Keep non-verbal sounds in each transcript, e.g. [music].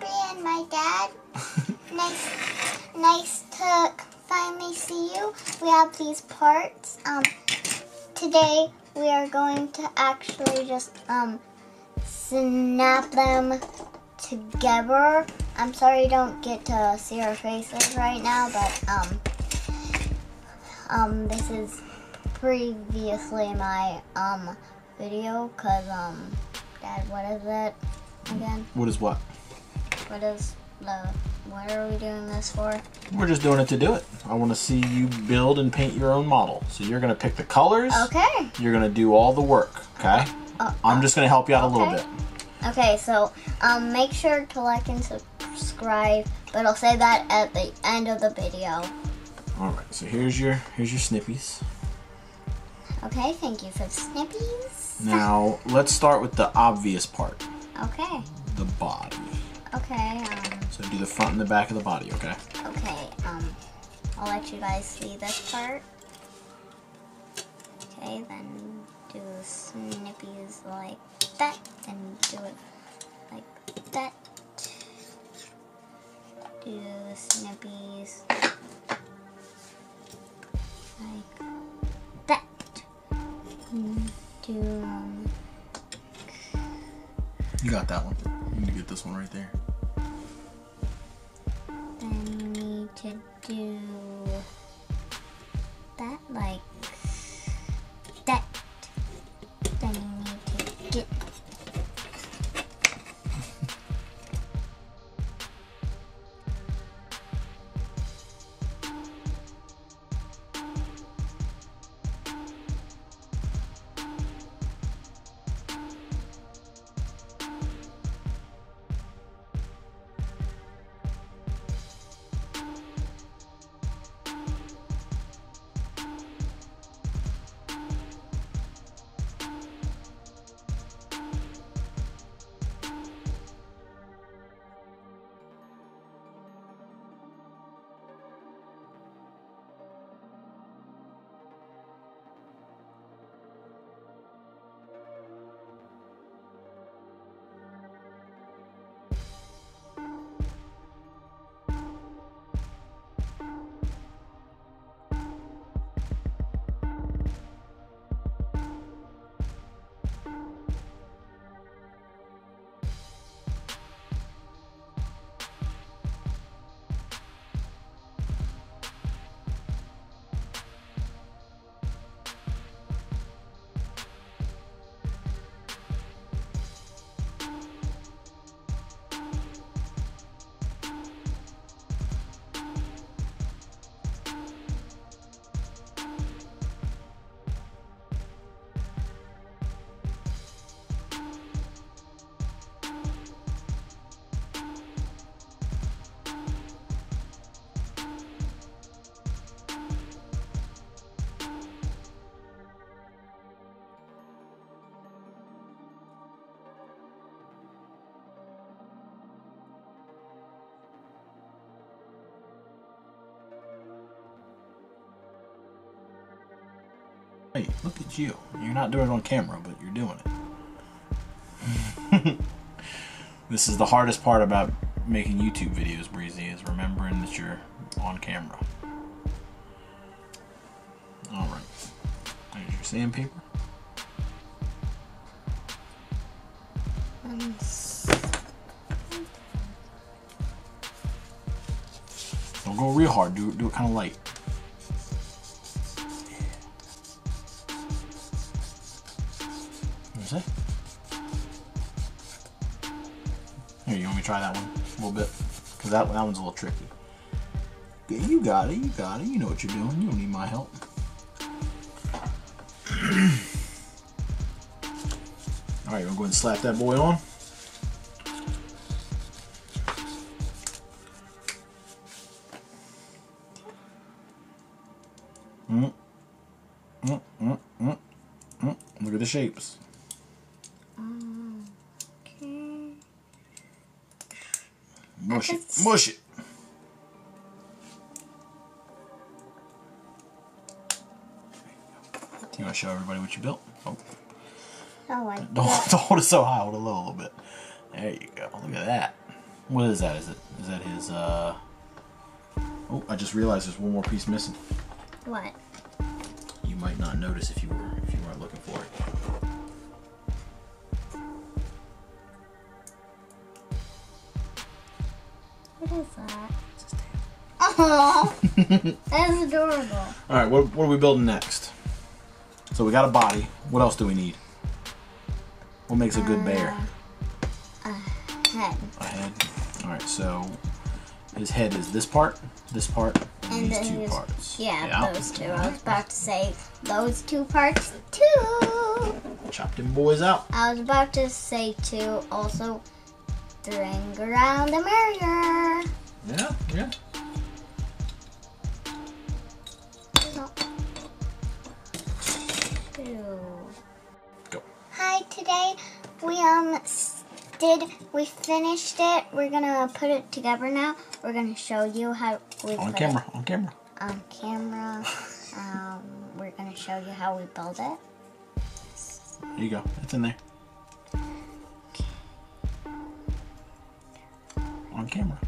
And my dad. [laughs] nice, nice to finally see you. We have these parts. Um, today we are going to actually just um snap them together. I'm sorry you don't get to see our faces right now, but um, um, this is previously my um video, cause um, Dad, what is it again? What is what? What is the? What are we doing this for? We're just doing it to do it. I want to see you build and paint your own model. So you're going to pick the colors. Okay. You're going to do all the work, okay? Uh, I'm just going to help you out a little bit. Okay, so um, make sure to like and subscribe, but I'll say that at the end of the video. All right. So here's your here's your snippies. Okay, thank you for snippies. Now, let's start with the obvious part, Okay, the body. Okay, um, So do the front and the back of the body, okay? okay, um, I'll let you guys see this part. Okay, then do the snippies like that, then do it like that. Do the snippies like that. Mm, Do um, You got that one. This one right there. you need to do Hey, look at you. You're not doing it on camera, but you're doing it. [laughs] this is the hardest part about making YouTube videos, Breezy, is remembering that you're on camera. Alright. There's your sandpaper. Don't go real hard. Do, do it kind of light. Try that one a little bit? Because that, that one's a little tricky. You got it. You got it. You know what you're doing. You don't need my help. [clears throat] All right, we'll go ahead and slap that boy on. Mm. Mm, mm, mm, mm. Look at the shapes. Mush it. Mush it. You want to show everybody what you built? Oh, Oh, I [laughs] don't, don't hold it so high. Hold it low a little bit. There you go. Look at that. What is that? Is it is that his uh Oh, I just realized there's one more piece missing. What? You might not notice if you were if you weren't looking for it. What is that? Oh, [laughs] that's adorable. All right, what, what are we building next? So we got a body. What else do we need? What makes a good bear? Uh, a Head. A head. All right, so his head is this part, this part, and, And these two his- parts. Yeah, those two. I was about to mm-hmm. say those two parts too. Chop them boys out. I was about to say too. Also, ring around the merrier. Yeah, yeah. Go. Hi, today we um did we finished it. We're gonna put it together now. We're gonna show you how we On camera, on camera. on camera. Um, we're gonna show you how we build it. There you go. It's in there. On camera.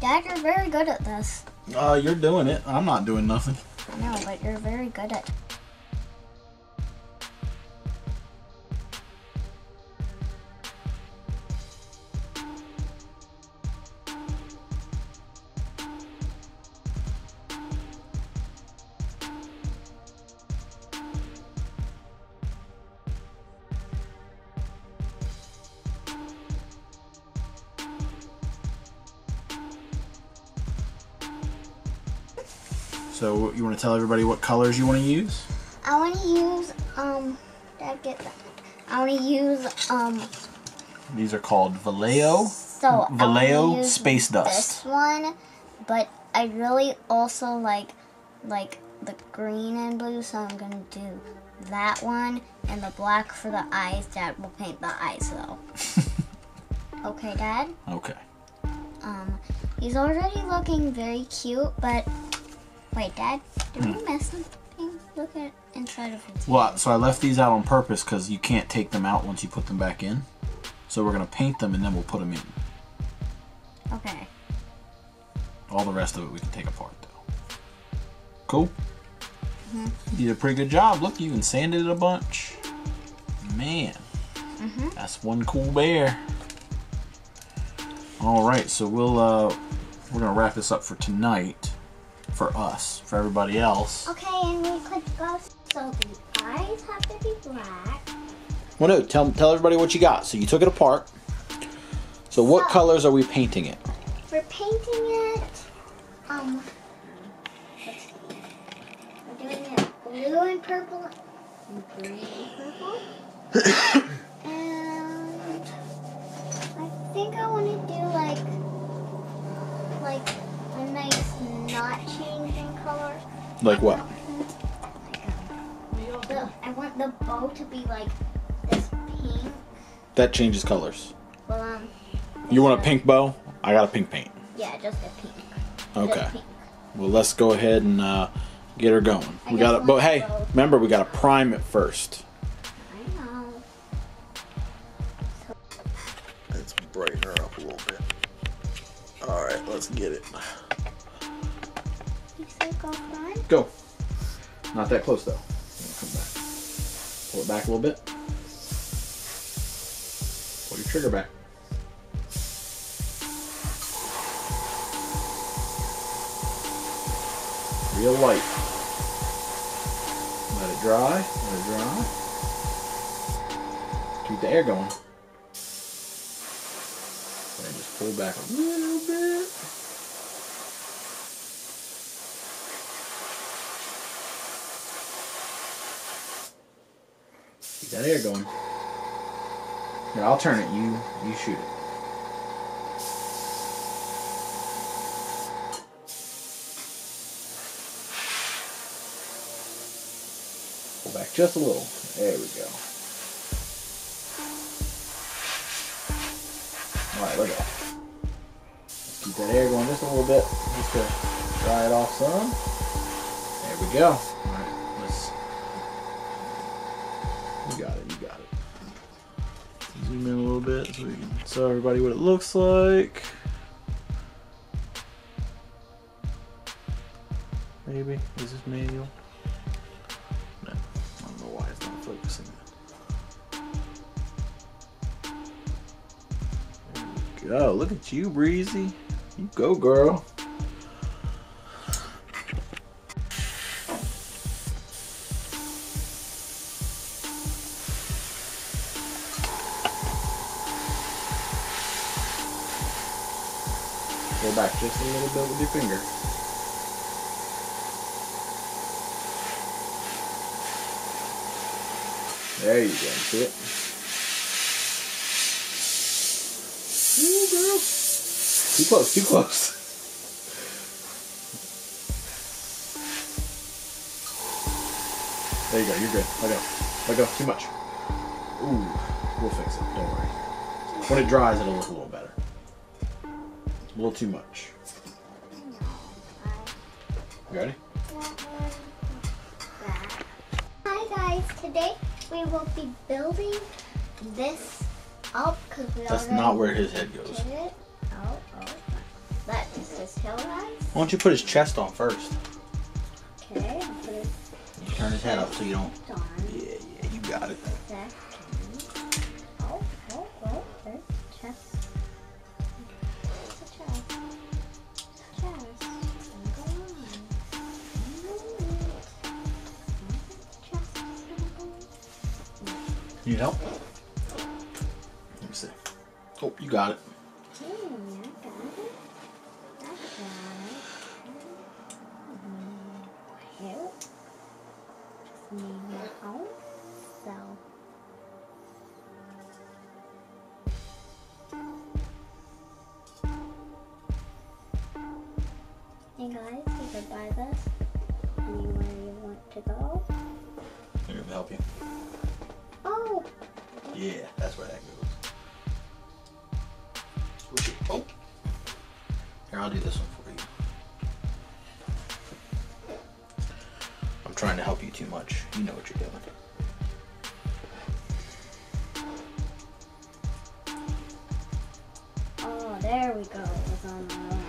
Dad, you're very good at this. Uh, you're doing it. I'm not doing nothing. I know, but you're very good at. So you want to tell everybody what colors you want to use? I want to use um. Dad, get that. I want to use um. These are called Vallejo. So I Vallejo Space Dust. This one, but I really also like like the green and blue, so I'm gonna do that one and the black for the eyes. Dad will paint the eyes though. [laughs] okay, Dad. Okay. Um, he's already looking very cute, but wait, Dad, did Hmm. we miss something? Look at inside of it. Well, so I left these out on purpose because you can't take them out once you put them back in. So we're gonna paint them and then we'll put them in. Okay. All the rest of it we can take apart though. Cool. You did a pretty good job. Look, you even sanded it a bunch. Man, Mhm. that's one cool bear. All right, so we'll uh, we're gonna wrap this up for tonight, for us. For everybody else, Okay, and we could go. So the eyes have to be black. well, no, tell tell everybody what you got. So you took it apart. So what So- colors are we painting it? We're painting it. Um. let's see. We're doing it blue and purple, and green and purple. and I think I want to do Like what? The, I want the bow to be like this pink. That changes colors. Well, um. You want a pink bow? I got a pink paint. Yeah, just a pink. Just Okay. pink. Well, let's go ahead and uh, get her going. I We got to, want but hey, both. remember we got to prime it first. I know. Let's brighten her up a little bit. All right, let's get it. Go? Go. Not that close though. Come back. Pull it back a little bit. Pull your trigger back. Real light. Let it dry. Let it dry. Keep the air going. And just pull back a little bit. Keep that air going. Here, I'll turn it. You you shoot it. Pull back just a little. There we go. Alright, look at that. Keep that air going just a little bit. Just to dry it off some. There we go. Alright, let's You got it. You got it. Zoom in a little bit so we can show everybody what it looks like. Maybe is this manual? No, I don't know why it's not focusing. There we go. Look at you, Breezy. You go, girl. Go back just a little bit with your finger. There you go. See it? Ooh, girl. Too close, too close. There you go, you're good. Let go. Let go. Too much. Ooh, we'll fix it. Don't worry. When it dries, it'll look a little better. A little too much. You ready? Hi guys, today we will be building this up because we That's not where his head goes. Oh, oh. That's his tail. Why don't you put his chest on first? Okay, I'll put it You turn his head up so you don't. on. Yeah, yeah, you got it. Second. On. Need help? Let me see. Oh, you got it. I got it. I got it. Help. Just need your own self. Hey guys, you could buy this anywhere you want to go. Here, let me help you. Oh, Yeah, that's where that goes. Push it. Oh. Here, I'll do this one for you. I'm trying to help you too much. You know what you're doing. oh, there we go. It was on my own.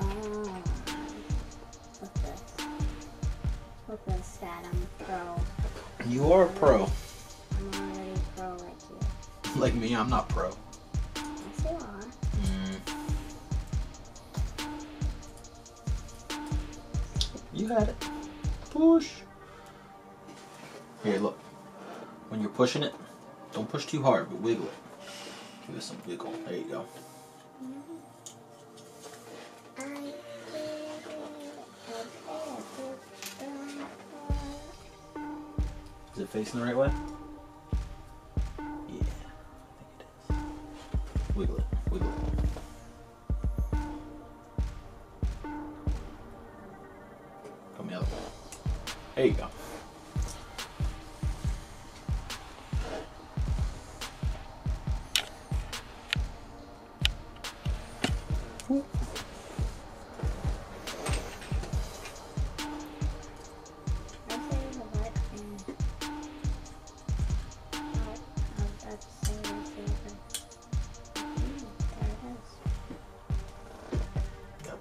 Oh. Look this. Look this, Dad. Pro. You are a pro. Like me, I'm not pro. Yes, you are. Mm. You got it. Push. Here, look. When you're pushing it, don't push too hard, but wiggle it. Give it some wiggle. There you go. I did it. I did it. Is it facing the right way? Wiggle it. Wiggle it. Come the other way. There you go.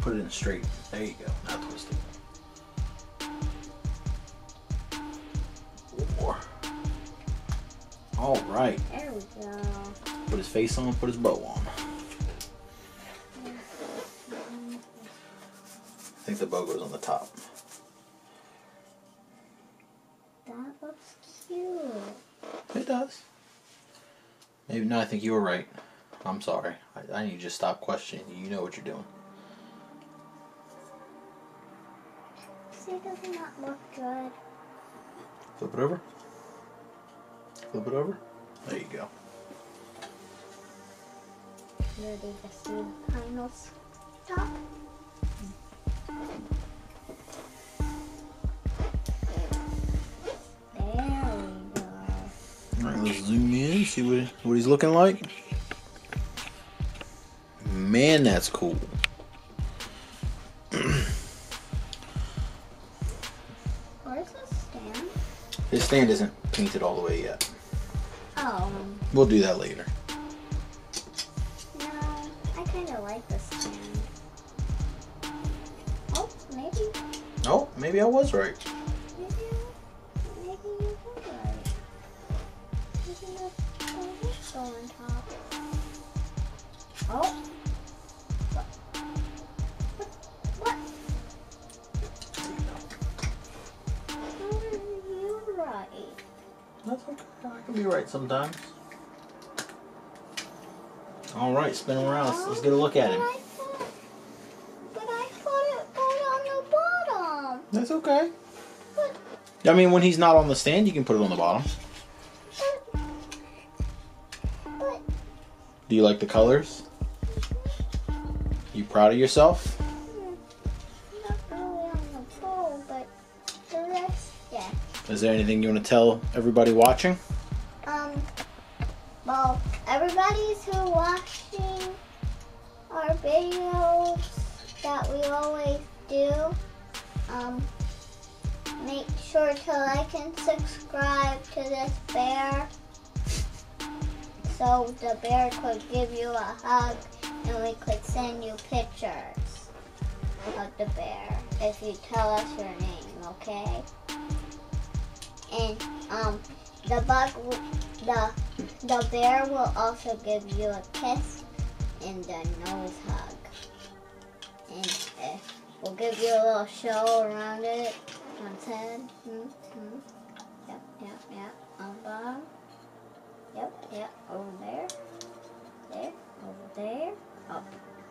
Put it in straight. There you go. Not twisted. More. All right. There we go. Put his face on. Put his bow on. I think the bow goes on the top. That looks cute. It does. Maybe no. I think you were right. I'm sorry. I, I need you to stop questioning. You know what you're doing. See, does not look good? Flip it over. Flip it over. There you go. Ready to see the final stop? There we go. All right, let's zoom in. See what what he's looking like. Man, that's cool. The stand? Stand isn't painted all the way yet. Oh. We'll do that later. No, I kind of like this stand. Oh, maybe, Oh, maybe I was right. That's okay. I can be right sometimes. All right, spin him around. Let's, let's get a look at him. But I thought it was on the bottom. That's okay. But, I mean, when he's not on the stand, you can put it on the bottom. but, but Do you like the colors? You proud of yourself? Is there anything you want to tell everybody watching? Um, well, everybody's who watching our videos that we always do, um, make sure to like and subscribe to this bear so the bear could give you a hug and we could send you pictures of the bear if you tell us your name, okay? And um, the bug, the the bear will also give you a kiss and a nose hug, and uh, we'll give you a little show around it on its head. Mm, mm. Yep, yep, yep. On bottom. Yep, yep. Over there. There. Over there. Up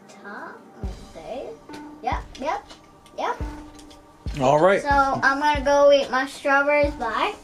top. Over there. Yep, yep, yep. All right. So I'm gonna go eat my strawberries. Bye.